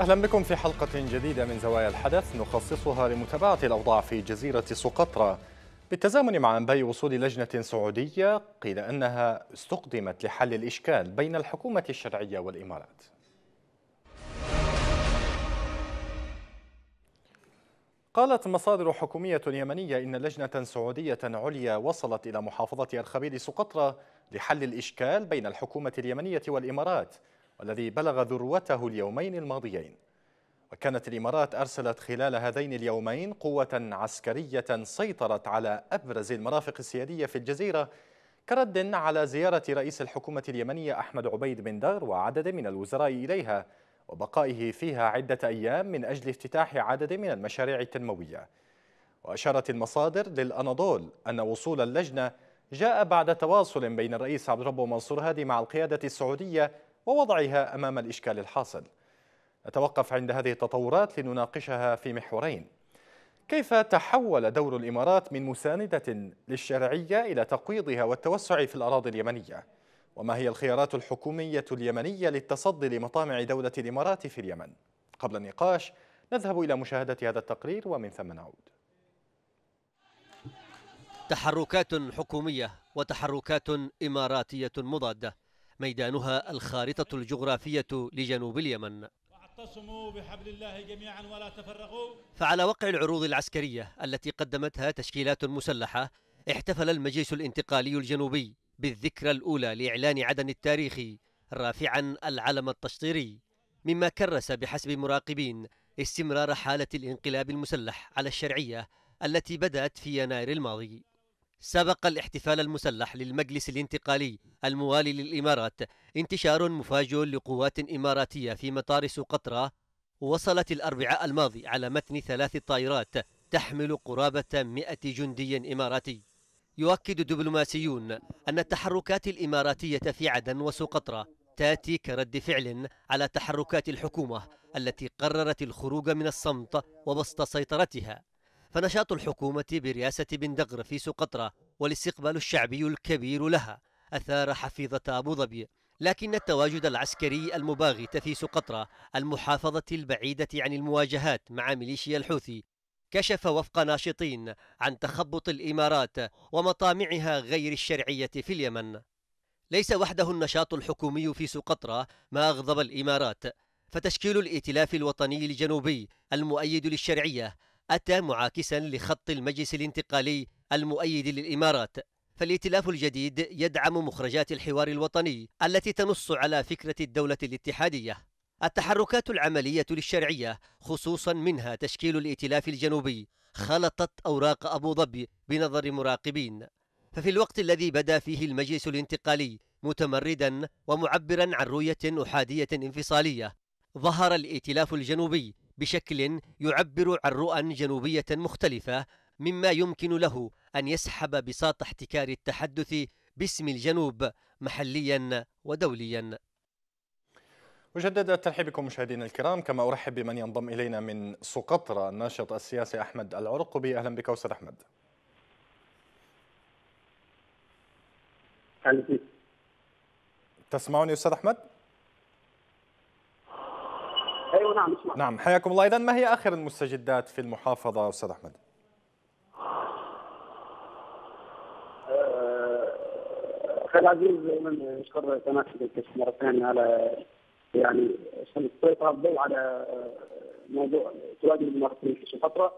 أهلا بكم في حلقة جديدة من زوايا الحدث نخصصها لمتابعة الأوضاع في جزيرة سقطرى بالتزامن مع أنباء وصول لجنة سعودية قيل أنها استقدمت لحل الإشكال بين الحكومة الشرعية والإمارات. قالت مصادر حكومية يمنية إن لجنة سعودية عليا وصلت إلى محافظة أرخبيل سقطرى لحل الإشكال بين الحكومة اليمنية والإمارات. والذي بلغ ذروته اليومين الماضيين. وكانت الإمارات أرسلت خلال هذين اليومين قوة عسكرية سيطرت على أبرز المرافق السيادية في الجزيرة كرد على زيارة رئيس الحكومة اليمنية أحمد عبيد بن دغر وعدد من الوزراء إليها وبقائه فيها عدة أيام من أجل افتتاح عدد من المشاريع التنموية. وأشارت المصادر للأناضول أن وصول اللجنة جاء بعد تواصل بين الرئيس عبد الرب منصور هادي مع القيادة السعودية ووضعها أمام الإشكال الحاصل. نتوقف عند هذه التطورات لنناقشها في محورين. كيف تحول دور الإمارات من مساندة للشرعية إلى تقويضها والتوسع في الأراضي اليمنية؟ وما هي الخيارات الحكومية اليمنية للتصدي لمطامع دولة الإمارات في اليمن؟ قبل النقاش نذهب إلى مشاهدة هذا التقرير ومن ثم نعود. تحركات حكومية وتحركات إماراتية مضادة. ميدانها الخارطة الجغرافية لجنوب اليمن. واعتصموا بحبل الله جميعا ولا تفرقوا. فعلى وقع العروض العسكرية التي قدمتها تشكيلات مسلحة احتفل المجلس الانتقالي الجنوبي بالذكرى الأولى لإعلان عدن التاريخي رافعا العلم التشطيري مما كرس بحسب مراقبين استمرار حالة الانقلاب المسلح على الشرعية التي بدأت في يناير الماضي. سبق الاحتفال المسلح للمجلس الانتقالي الموالي للإمارات انتشار مفاجئ لقوات إماراتية في مطار سقطرى وصلت الأربعاء الماضي على متن ثلاث طائرات تحمل قرابة مئة جندي إماراتي. يؤكد دبلوماسيون أن التحركات الإماراتية في عدن وسقطرى تأتي كرد فعل على تحركات الحكومة التي قررت الخروج من الصمت وبسط سيطرتها. فنشاط الحكومة برئاسة بن دغر في سقطرى والاستقبال الشعبي الكبير لها أثار حفيظة أبو ظبي. لكن التواجد العسكري المباغت في سقطرى المحافظة البعيدة عن المواجهات مع ميليشيا الحوثي كشف وفق ناشطين عن تخبط الإمارات ومطامعها غير الشرعية في اليمن. ليس وحده النشاط الحكومي في سقطرى ما أغضب الإمارات فتشكيل الائتلاف الوطني الجنوبي المؤيد للشرعية أتى معاكسا لخط المجلس الانتقالي المؤيد للإمارات فالائتلاف الجديد يدعم مخرجات الحوار الوطني التي تنص على فكرة الدولة الاتحادية. التحركات العملية للشرعية خصوصا منها تشكيل الائتلاف الجنوبي خلطت أوراق أبو ظبي بنظر مراقبين. ففي الوقت الذي بدا فيه المجلس الانتقالي متمردا ومعبرا عن رؤية أحادية انفصالية ظهر الائتلاف الجنوبي بشكل يعبر عن رؤى جنوبية مختلفة مما يمكن له أن يسحب بساط احتكار التحدث باسم الجنوب محليا ودوليا مجددا الترحيب بكم مشاهدينا الكرام كما أرحب بمن ينضم إلينا من سقطرى الناشط السياسي أحمد العرقبي أهلا بك أستاذ احمد. تسمعني أستاذ أحمد؟ أيوه نعم اسمع نعم حياكم الله اذا ما هي آخر المستجدات في المحافظة أستاذ أحمد؟ أخي العزيز نشكر قناه مرة ثانية على يعني سيطرة الضوء على موضوع تواجد المواطنين في سقطرى.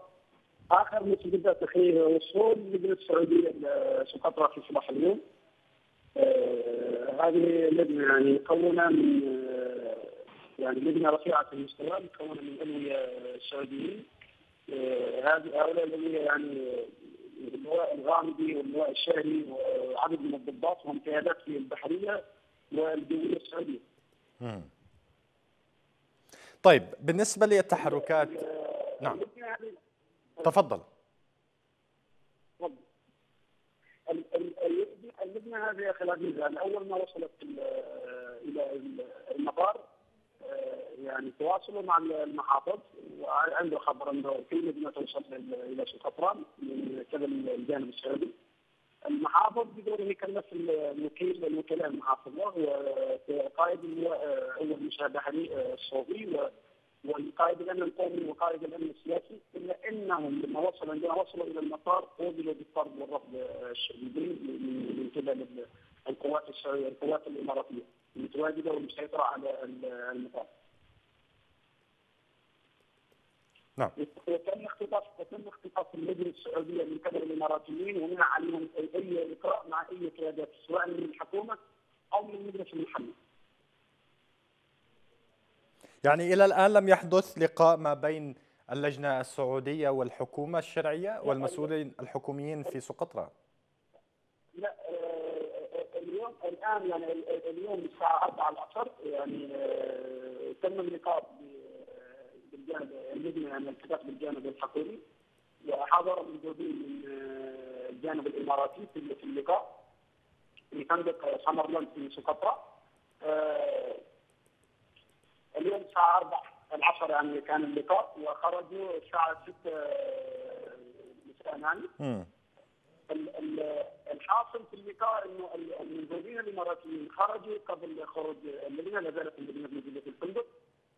آخر مستجدات أخي وصول لجنه السعودية لسقطرى في صباح اليوم. آه هذه لجنه يعني مكونه من آه يعني لجنه رفيعة المستوى مكونة من الالويه السعوديين. آه هذه هؤلاء الالويه يعني اللواء الغامدي واللواء الشهري وعدد من الضباط وهم قيادات في البحرية والجويه السعودية. طيب بالنسبة للتحركات نعم تفضل اللجنة هذه يا أخي العزيز أول ما وصلت إلى المطار يعني تواصلوا مع المحافظ وعنده خبر إنه في لجنة توصل إلى سقطرى من قبل الجانب السعودي المحافظ بدوره يكلف الوكيل الوكلاء المحافظة وقائد أول مشاه بحري الصوفي والقائد الأمن القومي وقائد الأمن السياسي إلا إنهم لما وصلوا عندما وصلوا إلى المطار قوبلوا بالطرد والرفض الشديدين من قبل القوات القوات الإماراتية المتواجده والمسيطره على المطار. نعم. وتم اختطاف وتم اختطاف اللجنه السعوديه من قبل الإماراتيين ومنع عليهم اي لقاء مع أي قيادات سواء من الحكومة أو من المجلس المحلي. يعني إلى الآن لم يحدث لقاء ما بين اللجنة السعودية والحكومة الشرعية والمسؤولين الحكوميين في سقطرى. لا آه، اليوم الآن يعني اليوم الساعة 4 العصر يعني آه، تم اللقاء اللجنه يعني التقاط بالجانب الحكومي وحضر موجودين من آه، الجانب الإماراتي في اللقاء. في فندق سمرلاند في سقطرى اليوم الساعة 4 العصر يعني كان اللقاء. وخرجوا الساعة 6 مساء يعني. الحاصل في اللقاء إنه المنظمين الإماراتيين خرجوا قبل خروج الذين لا زالت المدينة موجوده في الفندق.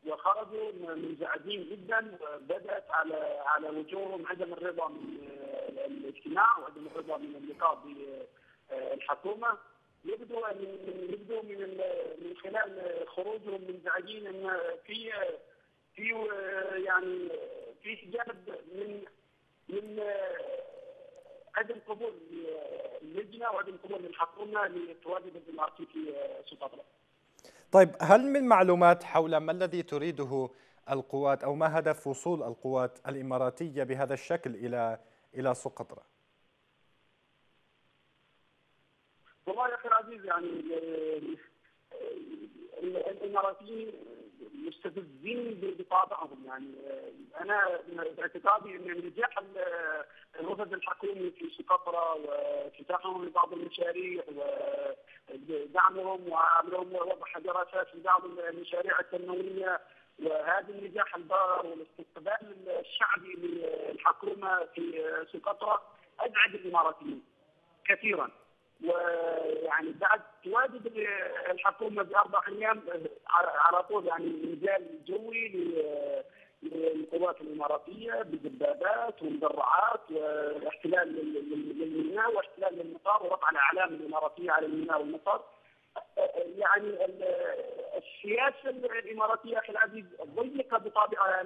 وخرجوا منزعجين جدا وبدأت على على وجوههم عدم الرضا من الاجتماع وعدم الرضا من اللقاء بالحكومة يبدو ان يبدو من من خلال خروجهم منزعجين أن في في يعني في جانب من من عدم قبول اللجنه وعدم قبول الحكومة لتواجد الاماراتي في سقطرى. طيب هل من معلومات حول ما الذي تريده القوات أو ما هدف وصول القوات الإماراتية بهذا الشكل إلى إلى سقطرى؟ والله يا أخي العزيز يعني الإماراتيين مستفزين بطابعهم يعني أنا باعتقادي أن نجاح الوفد الحكومي في سقطرى وافتتاحهم لبعض المشاريع ودعمهم وعملهم وضع دراسات في بعض المشاريع التنموية وهذا النجاح البار والاستقبال الشعبي للحكومة في سقطرى ازعج الإماراتيين كثيرا. ويعني بعد تواجد الحكومة بأربع أيام على طول يعني إنزال جوي للقوات الإماراتية بدبابات ومدرعات واحتلال للميناء واحتلال للمطار ورفع الإعلام الاماراتيه على الميناء والمطار. يعني السياسة الإماراتية أخي العزيز ضيقة بطابعها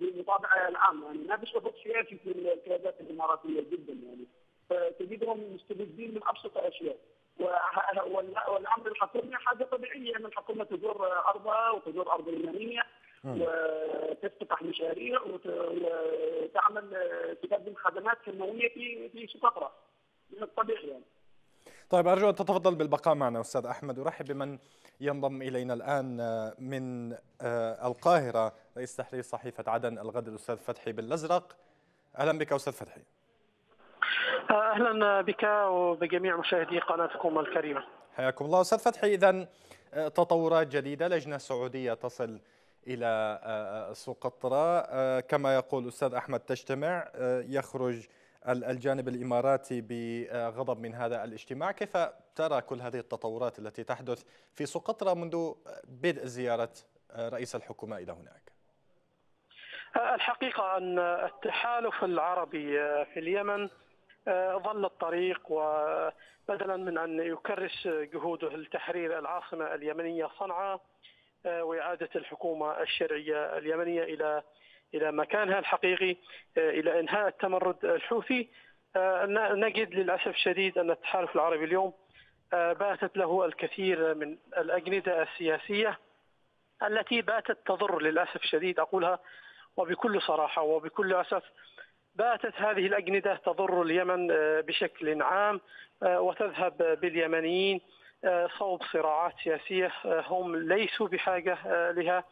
بطابعها العام. يعني ما فيش سياسي في القيادات الإماراتية جدا يعني. تجدهم مستفزين من أبسط الاشياء والأمر الحكومي حاجة طبيعية إن الحكومة تزور أرضها وتزور أرض اليمنيه وتفتح مشاريع وتعمل تقدم خدمات تنمويه في في سقطرى من الطبيعي يعني. طيب أرجو أن تتفضل بالبقاء معنا أستاذ أحمد. أرحب بمن ينضم إلينا الآن من آه، القاهرة رئيس تحرير صحيفة عدن الغد الأستاذ فتحي بالأزرق. أهلا بك أستاذ فتحي. أهلا بك وبجميع مشاهدي قناتكم الكريمة. حياكم الله أستاذ فتحي اذا آه، تطورات جديدة لجنة سعودية تصل إلى آه، آه، سقطرى كما يقول أستاذ أحمد تجتمع يخرج الجانب الإماراتي بغضب من هذا الاجتماع، كيف ترى كل هذه التطورات التي تحدث في سقطرى منذ بدء زيارة رئيس الحكومة إلى هناك؟ الحقيقة أن التحالف العربي في اليمن آه، ظل الطريق وبدلا من أن يكرس جهوده لتحرير العاصمة اليمنية صنعاء آه، وإعادة الحكومة الشرعية اليمنية إلى إلى مكانها الحقيقي آه، إلى إنهاء التمرد الحوثي. نجد للأسف الشديد أن التحالف العربي اليوم باتت له الكثير من الأجندة السياسية التي باتت تضر للأسف الشديد أقولها وبكل صراحة وبكل أسف. باتت هذه الأجندة تضر اليمن آه، بشكل عام آه، وتذهب باليمنيين آه، صوب صراعات سياسية هم ليسوا بحاجة لها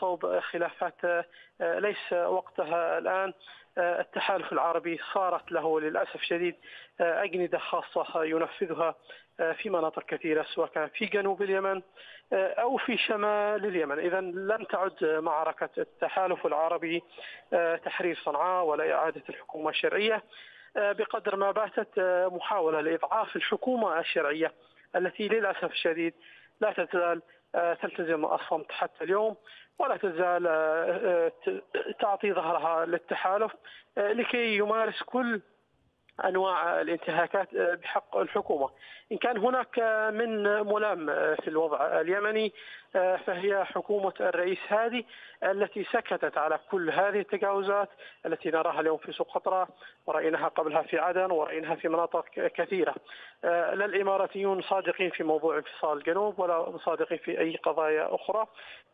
صوب خلافات ليس وقتها الآن. التحالف العربي صارت له للأسف شديد أجندة خاصة ينفذها في مناطق كثيرة سواء كان في جنوب اليمن أو في شمال اليمن. إذا لم تعد معركة التحالف العربي تحرير صنعاء ولا إعادة الحكومة الشرعية بقدر ما باتت محاولة لإضعاف الحكومة الشرعية التي للأسف الشديد لا تزال تلتزم الصمت حتى اليوم ولا تزال تعطي ظهرها للتحالف لكي يمارس كل أنواع الانتهاكات بحق الحكومة. إن كان هناك من ملام في الوضع اليمني فهي حكومة الرئيس هادي التي سكتت على كل هذه التجاوزات التي نراها اليوم في سقطرى ورأيناها قبلها في عدن ورأيناها في مناطق كثيرة. لا الإماراتيون صادقين في موضوع انفصال الجنوب ولا صادقين في أي قضايا أخرى.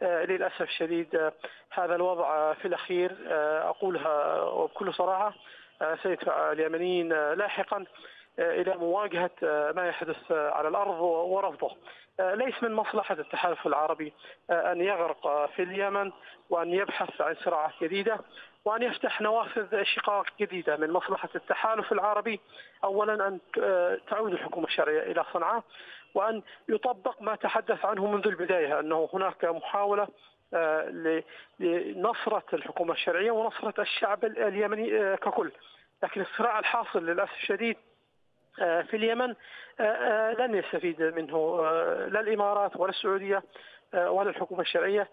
للأسف الشديد هذا الوضع في الأخير أقولها بكل صراحة سيدفع اليمنيين لاحقا إلى مواجهة ما يحدث على الأرض ورفضه. ليس من مصلحة التحالف العربي أن يغرق في اليمن وأن يبحث عن صراعات جديدة وأن يفتح نوافذ شقاق جديدة من مصلحة التحالف العربي اولا أن تعود الحكومة الشرعية إلى صنعاء وأن يطبق ما تحدث عنه منذ البداية أنه هناك محاولة لنصرة الحكومة الشرعية ونصرة الشعب اليمني ككل. لكن الصراع الحاصل للأسف الشديد في اليمن لن يستفيد منه لا الإمارات ولا السعودية ولا الحكومة الشرعية.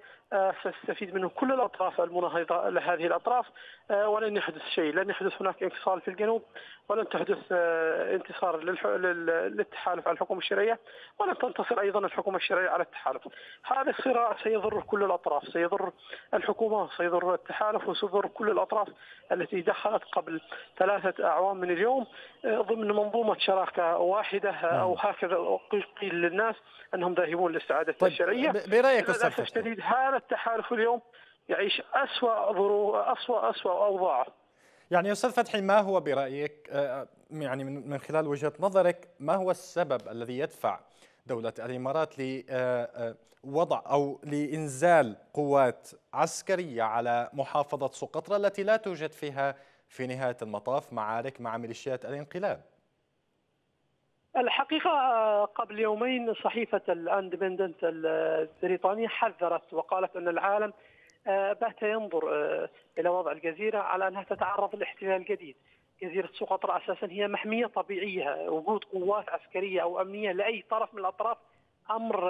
ستستفيد منه كل الأطراف المناهضة لهذه الأطراف. ولن يحدث شيء. لن يحدث هناك انفصال في الجنوب ولن تحدث انتصار للتحالف على الحكومة الشرعية ولن تنتصر أيضا الحكومة الشرعية على التحالف. هذا الصراع سيضر كل الأطراف. سيضر الحكومة سيضر التحالف وسيضر كل الأطراف التي دخلت قبل ثلاثة أعوام من اليوم ضمن منظومة شراكة واحدة أو هكذا قيل للناس أنهم ذاهبون للسعادة طيب الشرعية. برأيك للأسف الشديد هذا التحالف اليوم يعيش أسوأ ظروف أسوأ أسوأ أوضاعه يعني أستاذ فتحي ما هو برأيك يعني من خلال وجهة نظرك ما هو السبب الذي يدفع دولة الإمارات لوضع أو لإنزال قوات عسكرية على محافظة سقطرى التي لا توجد فيها في نهاية المطاف معارك مع ميليشيات الانقلاب؟ الحقيقة قبل يومين صحيفة الإندبندنت البريطانية حذرت وقالت أن العالم بات ينظر إلى وضع الجزيرة على أنها تتعرض لاحتلال جديد جزيرة سقطرى أساسا هي محمية طبيعية وجود قوات عسكرية أو أمنية لأي طرف من الأطراف أمر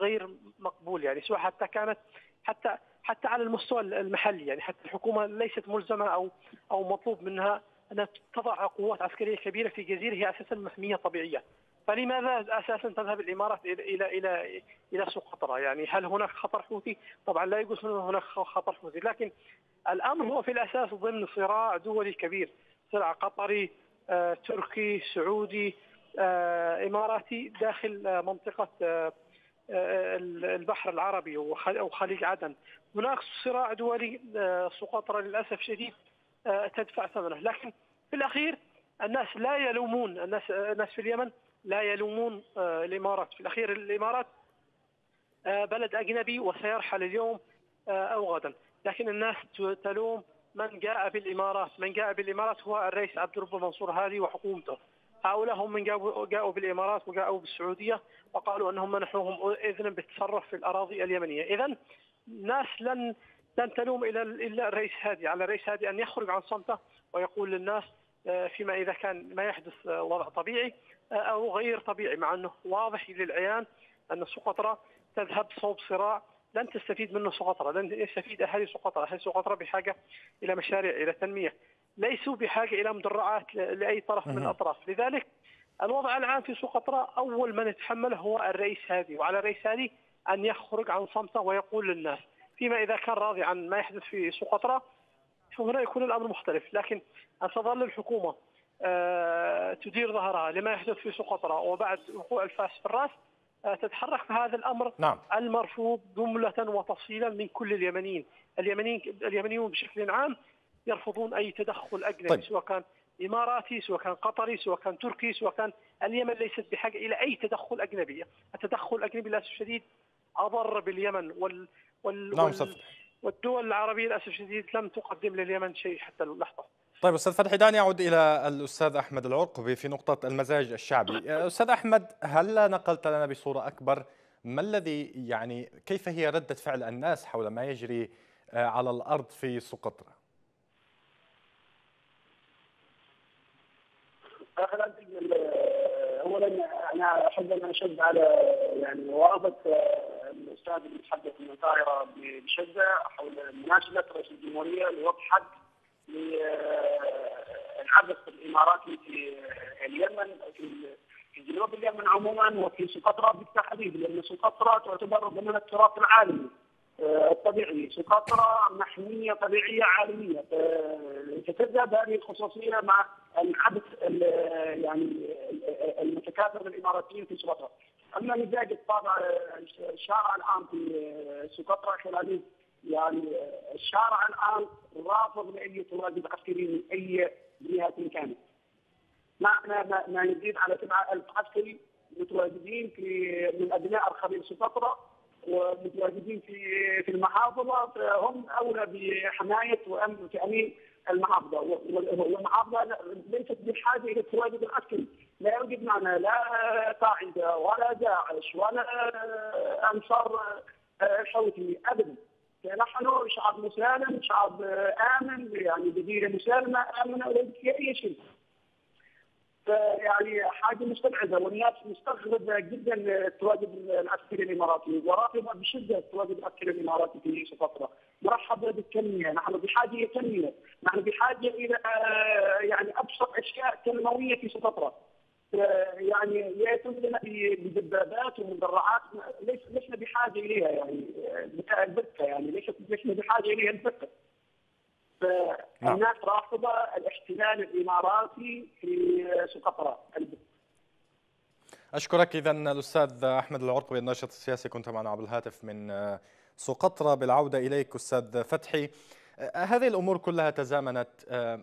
غير مقبول يعني سواء حتى كانت حتى حتى على المستوى المحلي يعني حتى الحكومة ليست ملزمة أو أو مطلوب منها أن تضع قوات عسكرية كبيرة في جزيرة هي أساسا محمية طبيعية فلماذا أساسا تذهب الإمارات إلى إلى إلى إلى سقطرى؟ يعني هل هناك خطر حوثي؟ طبعا لا يجوز هناك خطر حوثي، لكن الأمر هو في الأساس ضمن صراع دولي كبير، صراع قطري، آه، تركي، سعودي، آه، إماراتي داخل منطقة آه، البحر العربي وخليج عدن. هناك صراع دولي سقطرى للأسف الشديد تدفع ثمنه، لكن في الأخير الناس لا يلومون الناس الناس في اليمن لا يلومون آه، الإمارات. في الأخير الإمارات آه، بلد أجنبي وسيرحل اليوم آه، أو غدا. لكن الناس تلوم من جاء بالإمارات. من جاء بالإمارات هو الرئيس عبد الرب منصور هادي وحكومته. هؤلاء هم من جاءوا, بالإمارات وجاءوا بالسعودية وقالوا أنهم منحوهم اذنا بالتصرف في الأراضي اليمنية. اذا ناس لن لن تلوم الا إلا الرئيس هادي. على الرئيس هادي أن يخرج عن صمته ويقول للناس فيما إذا كان ما يحدث وضع طبيعي أو غير طبيعي مع أنه واضح للعيان أن سقطرى تذهب صوب صراع. لن تستفيد منه سقطرى، لن يستفيد أهالي سقطرى، أهالي سقطرى بحاجة إلى مشاريع إلى تنمية، ليسوا بحاجة إلى مدرعات لأي طرف من الأطراف، لذلك الوضع العام في سقطرى أول من يتحمله هو الرئيس هادي، وعلى الرئيس هادي أن يخرج عن صمته ويقول للناس، فيما إذا كان راضي عن ما يحدث في سقطرى فهنا يكون الأمر مختلف، لكن ان تظل الحكومة آه، تدير ظهرها لما يحدث في سقطرى وبعد وقوع الفاس في الرأس آه، تتحرك في هذا الأمر نعم. المرفوض جملة وتفصيلا من كل اليمنيين، اليمنيين اليمنيون بشكل عام يرفضون أي تدخل أجنبي طيب. سواء كان إماراتي سواء كان قطري سواء كان تركي سواء كان اليمن ليست بحاجة إلى أي تدخل أجنبي، التدخل الأجنبي للاسف الشديد أضر باليمن وال, وال... نعم وال... والدول العربية للأسف الشديد لم تقدم لليمن شيء حتى اللحظة. طيب أستاذ فتحي دعني أعود إلى الأستاذ أحمد العرقبي في نقطة المزاج الشعبي. أستاذ أحمد هل نقلت لنا بصورة أكبر؟ ما الذي يعني كيف هي ردة فعل الناس حول ما يجري آه، على الأرض في سقطرى اولا أنا أحب أن أشد على يعني وافق الأستاذ المتحدث من القاهره بشدة حول مناشدة رئيس الجمهورية لوضع حد للعبث الاماراتي في اليمن في جنوب اليمن عموما وفي سقطرى بالتحديد لأن سقطرى تعتبر ضمن التراث العالمي آه، الطبيعي. سقطرى محمية طبيعية عالمية تتذهب هذه الخصوصية مع العبث يعني المتكاثر الإماراتيين في سقطرى أما نتائج الطابع الشارع الآن في سقطرى خلال يعني الشارع الآن رافض لأي تواجد عسكري من أي جهة كانت. معنا ما, ما يزيد على 7000 عسكري متواجدين في من أبناء الخليل سقطرى ومتواجدين في في المحافظة هم أولى بحماية وأمن تامين المحافظة والمحافظة ليست بحاجة إلى التواجد العسكري لا يوجد معنا لا قاعدة ولا داعش ولا أنصار الحوثي ابدا. نحن شعب مسالم شعب آمن يعني جزيرة مسالمة آمنة وليس في أي شيء. يعني حاجة مستبعدة والناس مستغربة جدا التواجد العسكري الإماراتي ورافضه بشدة التواجد العسكري الإماراتي في فتره مرحب بالتنمية، نحن بحاجة إلى تنمية، نحن بحاجة إلى يعني أبسط أشياء تنموية في فتره. يعني يأتون لنا بدبابات ومدرعات. ليس لسنا بحاجه إليها يعني؟ البته يعني. ليس لسنا بحاجه إليها البته. فالناس رافضه الاحتلال الإماراتي في سقطرى أشكرك اذا الأستاذ أحمد العرقبي الناشط السياسي. كنت معنا عبر الهاتف من سقطرى بالعودة إليك أستاذ فتحي. هذه الأمور كلها تزامنت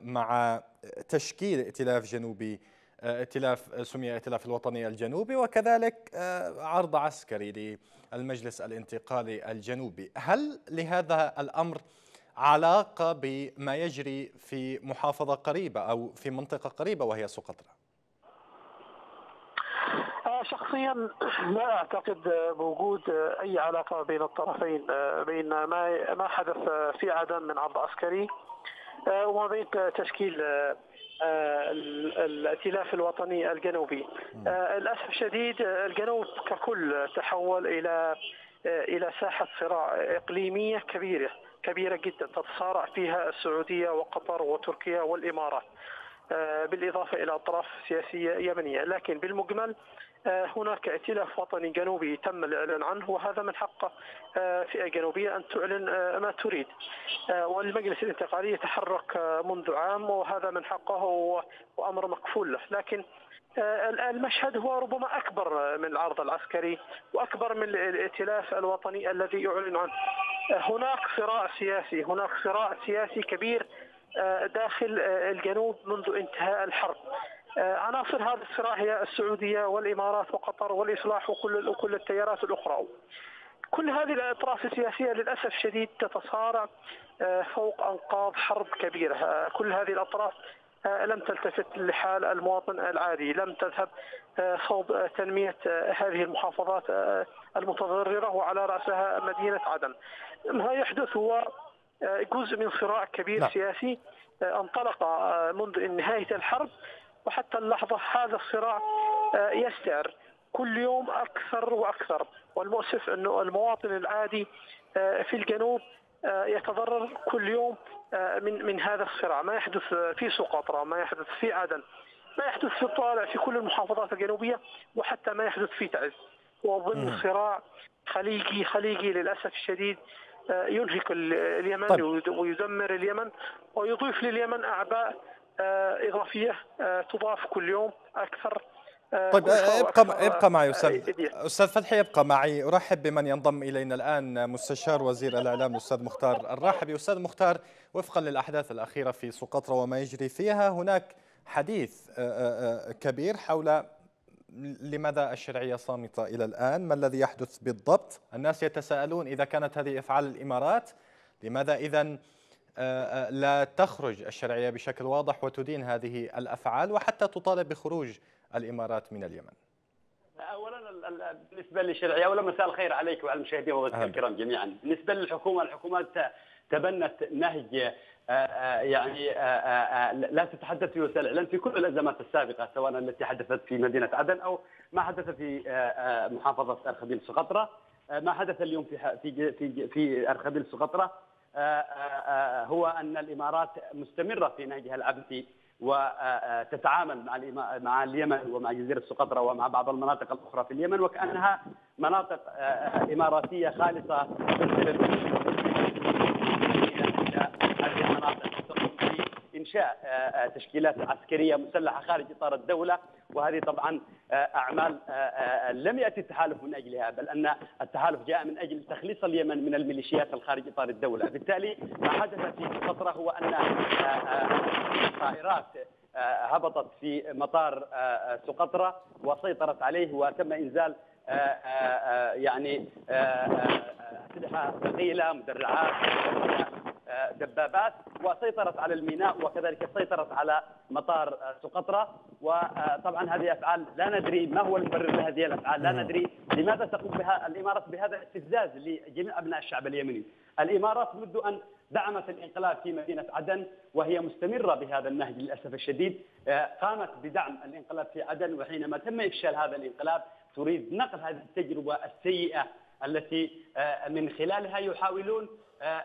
مع تشكيل ائتلاف جنوبي ائتلاف سمي ائتلاف الوطني الجنوبي وكذلك عرض عسكري للمجلس الانتقالي الجنوبي. هل لهذا الأمر علاقة بما يجري في محافظة قريبة أو في منطقة قريبة وهي سقطرى آه، شخصيا لا أعتقد بوجود أي علاقة بين الطرفين آه، بين ما ما حدث في عدن من عرض عسكري آه، وما بين تشكيل الائتلاف الوطني الجنوبي. للأسف الشديد الجنوب ككل تحول إلى إلى ساحة صراع إقليمية كبيرة كبيرة جدا تتصارع فيها السعودية وقطر وتركيا والإمارات آه، بالإضافة إلى أطراف سياسية يمنية. لكن بالمجمل آه، هناك ائتلاف وطني جنوبي تم الإعلان عنه وهذا من حق آه، فئة جنوبية أن تعلن ما تريد والمجلس الانتقالي يتحرك منذ عام وهذا من حقه وأمر مكفول له لكن المشهد هو ربما أكبر من العرض العسكري وأكبر من الائتلاف الوطني الذي يعلن عنه. هناك صراع سياسي، هناك صراع سياسي كبير آه، داخل آه، الجنوب منذ انتهاء الحرب. آه، عناصر هذا الصراع هي السعودية والإمارات وقطر والإصلاح وكل وكل التيارات الأخرى. كل هذه الأطراف السياسية للأسف الشديد تتصارع فوق أنقاض حرب كبيرة، كل هذه الأطراف آه، لم تلتفت لحال المواطن العادي لم تذهب آه، صوب تنمية آه، هذه المحافظات المتضررة وعلى رأسها مدينة عدن ما يحدث هو جزء من صراع كبير لا. نعم. سياسي انطلق منذ نهاية الحرب وحتى اللحظة هذا الصراع يستعر كل يوم أكثر وأكثر. والمؤسف أنه المواطن العادي في الجنوب يتضرر كل يوم آه، من من هذا الصراع. ما يحدث في سقطرى ما يحدث في عدن ما يحدث في الطالع في كل المحافظات الجنوبية وحتى ما يحدث في تعز. هو ضمن صراع خليجي خليجي للأسف الشديد آه، ينهك اليمن طيب. ويدمر اليمن ويضيف لليمن أعباء آه، إضافية تضاف كل يوم أكثر طيب ابقى ابقى معي أستاذ أستاذ فتحي ابقى معي أرحب بمن ينضم إلينا الآن مستشار وزير الإعلام الأستاذ مختار الراحبي أستاذ مختار وفقا للأحداث الأخيرة في سقطرى وما يجري فيها هناك حديث كبير حول لماذا الشرعية صامتة إلى الآن؟ ما الذي يحدث بالضبط؟ الناس يتساءلون إذا كانت هذه إفعال الإمارات لماذا اذا لا تخرج الشرعية بشكل واضح وتدين هذه الأفعال وحتى تطالب بخروج الإمارات من اليمن؟ اولا بالنسبة للشرعية اولا مساء الخير عليك وعلى المشاهدين الكرام جميعا، بالنسبة للحكومة الحكومات تبنت نهج آه، آه، يعني آه، لا تتحدث في وسائل الإعلام في كل الأزمات السابقة سواء التي حدثت في مدينة عدن أو ما حدث في محافظة الخبيل سقطرى ما حدث اليوم في في في في أرخبيل سقطرى هو أن الإمارات مستمرة في نهجها العبثي وتتعامل مع مع اليمن ومع جزيرة سقطرى ومع بعض المناطق الأخرى في اليمن وكأنها مناطق إماراتية خالصة المناطق إنشاء تشكيلات عسكرية مسلحة خارج إطار الدولة. وهذه طبعا أعمال لم يأتي التحالف من أجلها بل أن التحالف جاء من أجل تخليص اليمن من الميليشيات الخارج إطار الدولة، بالتالي ما حدث في فتره هو أن طائرات هبطت في مطار سقطرى وسيطرت عليه وتم إنزال يعني أسلحة ثقيلة مدرعات دبابات وسيطرت على الميناء وكذلك سيطرت على مطار سقطرى وطبعا هذه أفعال لا ندري ما هو المبرر لهذه الأفعال لا ندري لماذا تقوم بها الإمارات بهذا الاستفزاز لجميع أبناء الشعب اليمني. الإمارات منذ أن دعمت الانقلاب في مدينة عدن وهي مستمرة بهذا النهج للأسف الشديد قامت بدعم الانقلاب في عدن. وحينما تم إفشال هذا الانقلاب تريد نقل هذه التجربة السيئة التي من خلالها يحاولون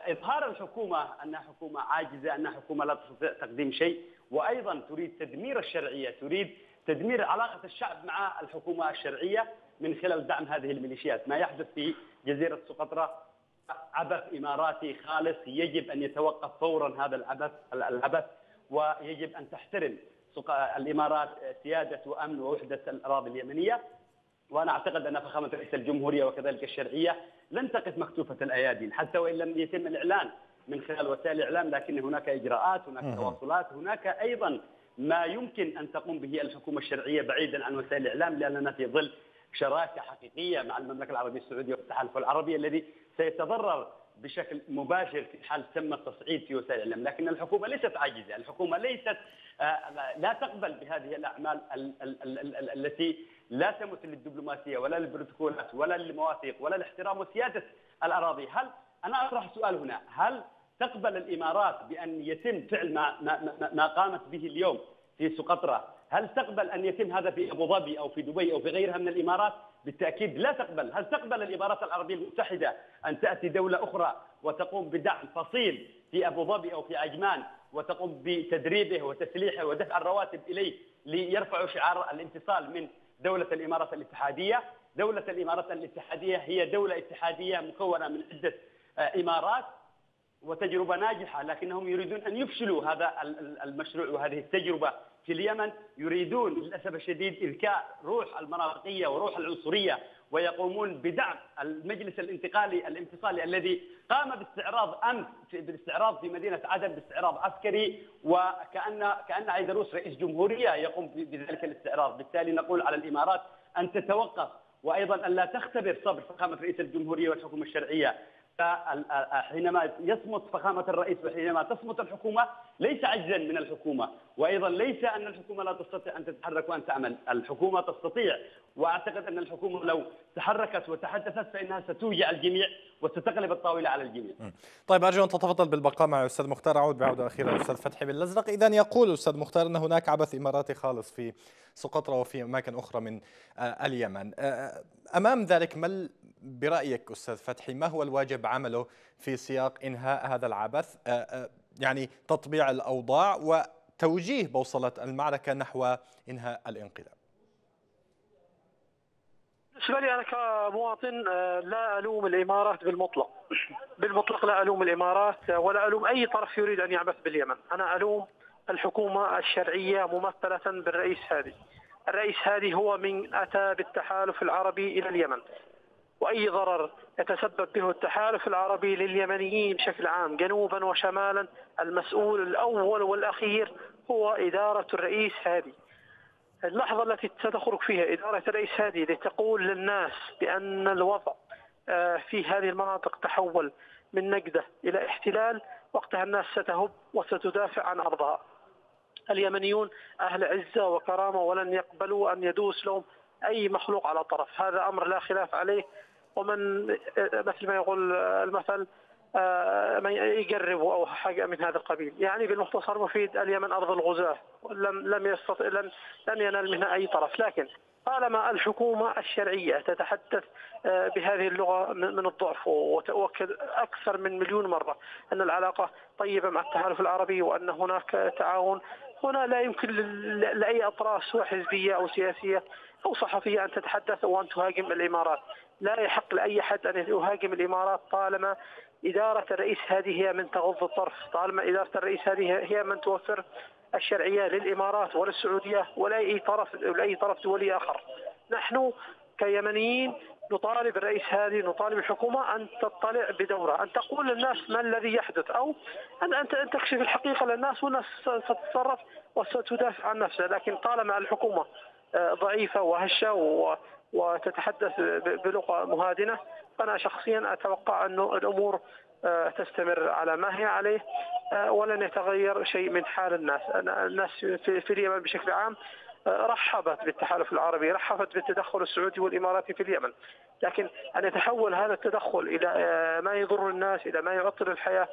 إظهار الحكومة انها حكومة عاجزة انها حكومة لا تستطيع تقديم شيء وأيضا تريد تدمير الشرعية تريد تدمير علاقة الشعب مع الحكومة الشرعية من خلال دعم هذه الميليشيات. ما يحدث في جزيرة سقطرى عبث إماراتي خالص يجب أن يتوقف فورا هذا العبث العبث ويجب أن تحترم الإمارات سيادة وأمن ووحدة الأراضي اليمنية. وأنا أعتقد أن فخامة رئيس الجمهورية وكذلك الشرعية لن تقف مكتوفة الأيادي حتى وإن لم يتم الإعلان من خلال وسائل الإعلام لكن هناك إجراءات هناك تواصلات هناك أيضا ما يمكن أن تقوم به الحكومة الشرعية بعيدا عن وسائل الإعلام لأننا في ظل شراكة حقيقية مع المملكة العربية السعودية والتحالف العربي الذي سيتضرر بشكل مباشر في حال تم التصعيد في وسائل الإعلام، لكن الحكومة ليست عاجزة، الحكومة ليست لا تقبل بهذه الأعمال التي لا تمت للدبلوماسية ولا للبروتوكولات ولا للمواثيق ولا لاحترام وسياده الأراضي، هل أنا أطرح سؤال هنا، هل تقبل الإمارات بأن يتم فعل ما ما, ما قامت به اليوم في سقطرى، هل تقبل أن يتم هذا في أبو ظبي أو في دبي أو في غيرها من الإمارات؟ بالتأكيد لا تقبل، هل تقبل الإمارات العربيه المتحدة أن تأتي دولة أخرى وتقوم بدعم فصيل في أبو ظبي أو في عجمان وتقوم بتدريبه وتسليحه ودفع الرواتب إليه ليرفعوا شعار الانفصال من دولة الإمارات الاتحادية، دولة الإمارات الاتحادية هي دولة اتحادية مكونة من عدة إمارات. وتجربة ناجحة لكنهم يريدون أن يفشلوا هذا المشروع وهذه التجربة في اليمن. يريدون للأسف الشديد إذكاء روح المناطقية وروح العنصرية ويقومون بدعم المجلس الانتقالي الانفصالي الذي قام باستعراض أمس بالاستعراض في مدينة عدن باستعراض عسكري وكان كأن عيدروس رئيس جمهورية يقوم بذلك الاستعراض، بالتالي نقول على الإمارات أن تتوقف وأيضا أن لا تختبر صبر فخامة رئيس الجمهورية والحكومة الشرعية. حينما يصمت فخامة الرئيس وحينما تصمت الحكومة ليس عجزا من الحكومة. وأيضا ليس أن الحكومة لا تستطيع أن تتحرك وأن تعمل. الحكومة تستطيع. وأعتقد أن الحكومة لو تحركت وتحدثت فإنها ستوجع الجميع وستقلب الطاولة على الجميع. طيب أرجو أن تتفضل بالبقاء مع أستاذ مختار. أعود بعودة أخيرة أستاذ فتحي بالأزرق. إذا يقول أستاذ مختار أن هناك عبث إماراتي خالص في سقطرى وفي أماكن أخرى من اليمن. أمام ذلك ما برأيك أستاذ فتحي ما هو الواجب عمله في سياق إنهاء هذا العبث؟ يعني تطبيع الأوضاع وتوجيه بوصلة المعركة نحو إنهاء الانقلاب. بالنسبة لي أنا كمواطن لا ألوم الإمارات بالمطلق. بالمطلق لا ألوم الإمارات ولا ألوم أي طرف يريد أن يعبث باليمن. أنا ألوم الحكومة الشرعية ممثلة بالرئيس هادي. الرئيس هادي هو من أتى بالتحالف العربي إلى اليمن. وأي ضرر يتسبب به التحالف العربي لليمنيين بشكل عام جنوبا وشمالا المسؤول الأول والأخير هو إدارة الرئيس هادي. اللحظة التي ستخرج فيها إدارة الرئيس هادي لتقول للناس بأن الوضع في هذه المناطق تحول من نجدة إلى احتلال وقتها الناس ستهب وستدافع عن أرضها. اليمنيون أهل عزة وكرامة ولن يقبلوا أن يدوس لهم أي مخلوق على طرف. هذا أمر لا خلاف عليه. ومن مثل ما يقول المثل من يقرب أو حاجة من هذا القبيل. يعني بالمختصر مفيد اليمن أرض الغزاة. لم لم يستطع لم لم ينال منها أي طرف. لكن طالما الحكومة الشرعية تتحدث آه، بهذه اللغة من الضعف وتؤكد أكثر من مليون مرة أن العلاقة طيبة مع التحالف العربي وأن هناك تعاون هنا لا يمكن لأي أطراف سواء حزبية أو سياسية أو صحفية أن تتحدث وأن تهاجم الإمارات. لا يحق لأي حد أن يهاجم الإمارات طالما إدارة الرئيس هذه هي من تغض الطرف طالما إدارة الرئيس هذه هي من توفر الشرعية للإمارات وللسعودية ولا أي طرف ولا أي طرف دولي آخر. نحن كيمنيين نطالب الرئيس هذه نطالب الحكومة أن تطلع بدورة أن تقول للناس ما الذي يحدث أو أن أن تكشف الحقيقة للناس والناس ستتصرف وستدافع عن نفسها. لكن طالما الحكومة آه، ضعيفة وهشة وتتحدث بلغة مهادنة فأنا شخصيا أتوقع أن الأمور آه، تستمر على ما هي عليه آه، ولن يتغير شيء من حال الناس. الناس في اليمن بشكل عام رحبت بالتحالف العربي رحبت بالتدخل السعودي والإماراتي في اليمن لكن أن يتحول هذا التدخل إلى ما يضر الناس إلى ما يعطل الحياة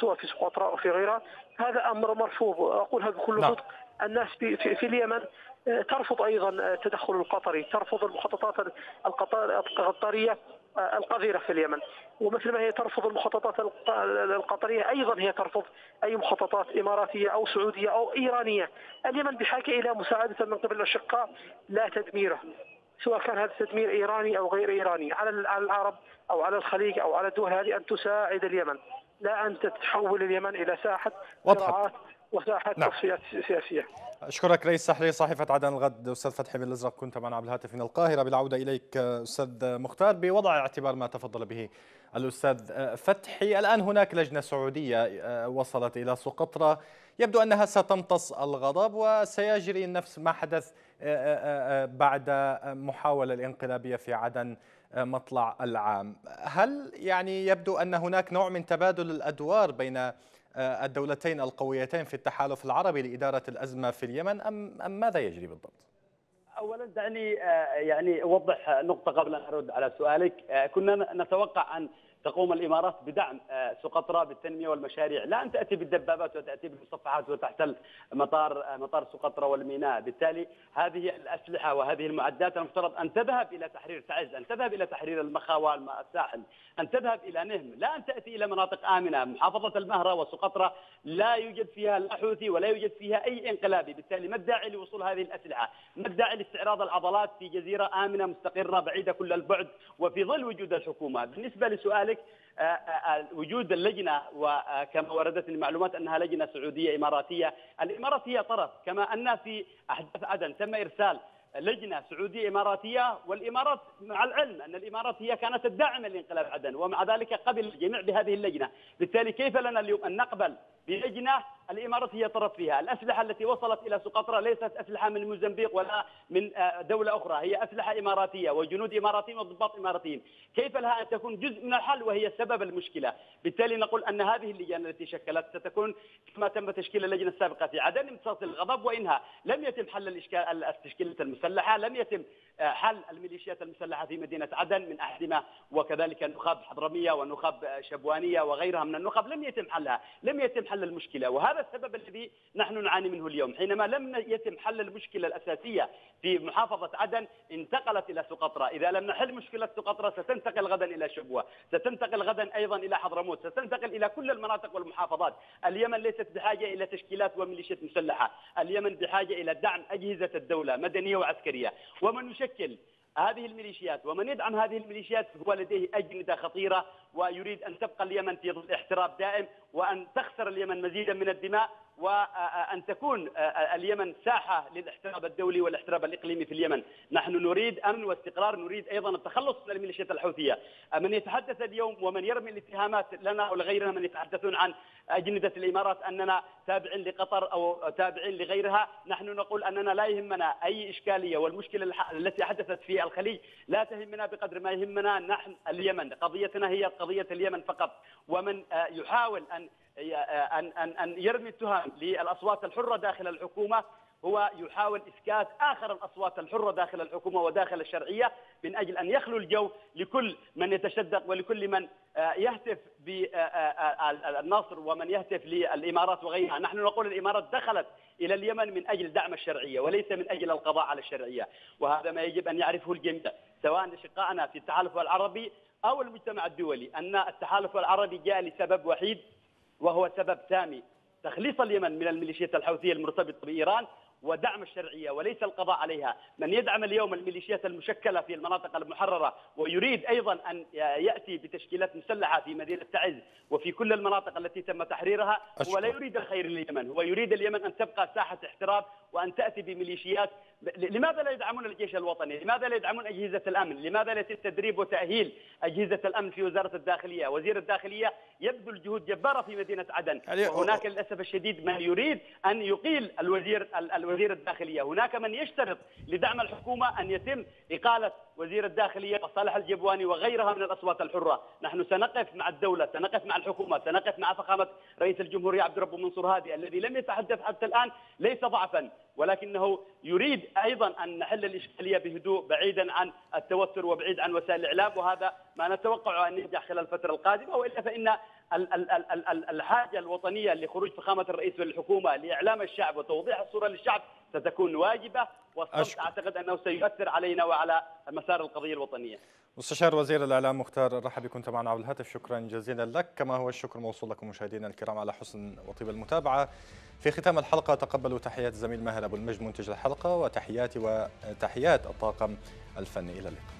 سواء في سقوطرى أو في غيرها هذا أمر مرفوض أقولها بكل نعم. صدق الناس في, في اليمن ترفض أيضا التدخل القطري، ترفض المخططات القطرية القذره في اليمن، ومثل ما هي ترفض المخططات القطرية أيضا هي ترفض أي مخططات إماراتية أو سعودية أو إيرانية، اليمن بحاجة إلى مساعدة من قبل الأشقاء لا تدميره. سواء كان هذا التدمير إيراني أو غير إيراني، على العرب أو على الخليج أو على الدول هذه أن تساعد اليمن، لا أن تتحول اليمن إلى ساحة صراعات وساحه نعم. تصفيات سياسيه. أشكرك رئيس تحرير صحيفة عدن الغد أستاذ فتحي بن الأزرق كنت معنا عبر الهاتف من القاهرة بالعودة إليك أستاذ مختار بوضع اعتبار ما تفضل به الأستاذ فتحي الآن هناك لجنة سعودية آه، وصلت إلى سقطرى يبدو أنها ستمتص الغضب وسيجري نفس ما حدث آه، آه، بعد محاولة الانقلابية في عدن مطلع العام هل يعني يبدو أن هناك نوع من تبادل الأدوار بين الدولتين القويتين في التحالف العربي لإدارة الأزمة في اليمن أم, أم ماذا يجري بالضبط؟ اولا دعني آه، يعني أوضح نقطة قبل أن أرد على سؤالك آه، كنا نتوقع أن تقوم الإمارات بدعم آه، سقطرى بالتنميه والمشاريع، لا أن تأتي بالدبابات وتأتي بالمصفحات وتحتل مطار آه، مطار سقطرى والميناء، بالتالي هذه الأسلحة وهذه المعدات المفترض أن تذهب إلى تحرير تعز، أن تذهب إلى تحرير المخا والساحل، أن تذهب إلى نهم، لا أن تأتي إلى مناطق آمنة، محافظة المهرة وسقطرى لا يوجد فيها لا حوثي ولا يوجد فيها أي انقلابي، بالتالي ما الداعي لوصول هذه الأسلحة؟ ما الداعي لاستعراض العضلات في جزيرة آمنة مستقرة بعيدة كل البعد وفي ظل وجود الحكومة، بالنسبة لسؤالك آه، آه، آه، وجود اللجنة وكما وردت المعلومات أنها لجنة سعودية إماراتية، الإمارات هي طرف كما أن في أحداث عدن تم إرسال لجنة سعودية إماراتية والإمارات مع العلم أن الإمارات هي كانت الداعمة لانقلاب عدن ومع ذلك قبل الجميع بهذه اللجنة، بالتالي كيف لنا اليوم أن نقبل بلجنة الإمارات هي طرف فيها، الأسلحة التي وصلت إلى سقطرى ليست أسلحة من موزمبيق ولا من آه، دولة أخرى، هي أسلحة إماراتية وجنود إماراتيين وضباط إماراتيين، كيف لها أن تكون جزء من الحل؟ وهي سبب المشكلة؟ بالتالي نقول أن هذه اللجان التي شكلت ستكون كما تم تشكيل اللجنة السابقة في عدن امتصاص الغضب وإنها لم يتم حل الإشكال التشكيله المسلحة، لم يتم آه، حل الميليشيات المسلحة في مدينة عدن من احدها وكذلك النخب حضرميه والنخب شبوانية وغيرها من النخب لم يتم حلها، لم يتم حل المشكلة. وهذا السبب الذي نحن نعاني منه اليوم، حينما لم يتم حل المشكلة الأساسية في محافظة عدن انتقلت إلى سقطرى، إذا لم نحل مشكلة سقطرى ستنتقل غدا إلى شبوة، ستنتقل غدا أيضا إلى حضرموت، ستنتقل إلى كل المناطق والمحافظات، اليمن ليست بحاجة إلى تشكيلات وميليشيات مسلحة، اليمن بحاجة إلى دعم أجهزة الدولة مدنية وعسكرية، ومن يشكل هذه الميليشيات ومن يدعم هذه الميليشيات هو لديه أجندة خطيرة ويريد أن تبقى اليمن في ظل احتراب دائم وأن تخسر اليمن مزيدا من الدماء وأن تكون اليمن ساحة للاحتراب الدولي والاحتراب الإقليمي في اليمن. نحن نريد أمن واستقرار نريد أيضا التخلص من الميليشيات الحوثية. من يتحدث اليوم ومن يرمي الاتهامات لنا ولغيرنا من يتحدثون عن أجندة الإمارات أننا تابعين لقطر أو تابعين لغيرها. نحن نقول أننا لا يهمنا أي إشكالية والمشكلة التي حدثت في الخليج لا تهمنا بقدر ما يهمنا نحن اليمن. قضيتنا هي قضية اليمن فقط. ومن يحاول أن أن أن أن يرمي التهم للأصوات الحرة داخل الحكومة هو يحاول إسكات آخر الأصوات الحرة داخل الحكومة وداخل الشرعية من أجل أن يخلو الجو لكل من يتشدق ولكل من آه، يهتف بالنصر ومن يهتف للإمارات وغيرها، نحن نقول الإمارات دخلت إلى اليمن من أجل دعم الشرعية وليس من أجل القضاء على الشرعية، وهذا ما يجب أن يعرفه الجميع، سواء أشقائنا في التحالف العربي أو المجتمع الدولي، أن التحالف العربي جاء لسبب وحيد وهو سبب سامي تخليص اليمن من الميليشيات الحوثية المرتبطة بإيران ودعم الشرعية وليس القضاء عليها، من يدعم اليوم الميليشيات المشكلة في المناطق المحررة ويريد أيضا أن يأتي بتشكيلات مسلحة في مدينة تعز وفي كل المناطق التي تم تحريرها هو لا يريد الخير لليمن، هو يريد اليمن أن تبقى ساحة احتراب وأن تأتي بميليشيات لماذا لا يدعمون الجيش الوطني؟ لماذا لا يدعمون أجهزة الأمن؟ لماذا لا يتم تدريب وتأهيل أجهزة الأمن في وزارة الداخلية؟ وزير الداخلية يبذل جهود جبارة في مدينة عدن، وهناك للأسف الشديد من يريد أن يقيل الوزير الوزير الداخلية، هناك من يشترط لدعم الحكومة أن يتم إقالة وزير الداخلية وصالح الجبواني وغيرها من الأصوات الحرة، نحن سنقف مع الدولة، سنقف مع الحكومة، سنقف مع فخامة رئيس الجمهوريه عبد الرب منصور هادي الذي لم يتحدث حتى الآن ليس ضعفا ولكنه يريد أيضا أن نحل الإشكالية بهدوء بعيدا عن التوتر وبعيد عن وسائل الإعلام وهذا ما نتوقع أن ينجح خلال الفترة القادمة وإلا فإن الحاجة الوطنية لخروج فخامه الرئيس والحكومة لإعلام الشعب وتوضيح الصورة للشعب ستكون واجبة والصمت أعتقد أنه سيؤثر علينا وعلى مسار القضية الوطنية. مستشار وزير الإعلام مختار الرحبي كنت معنا على الهاتف شكرا جزيلا لك كما هو الشكر موصول لكم مشاهدينا الكرام على حسن وطيب المتابعة. في ختام الحلقة تقبلوا تحيات الزميل ماهر أبو المجد منتج الحلقة وتحياتي وتحيات الطاقم الفني إلى اللقاء.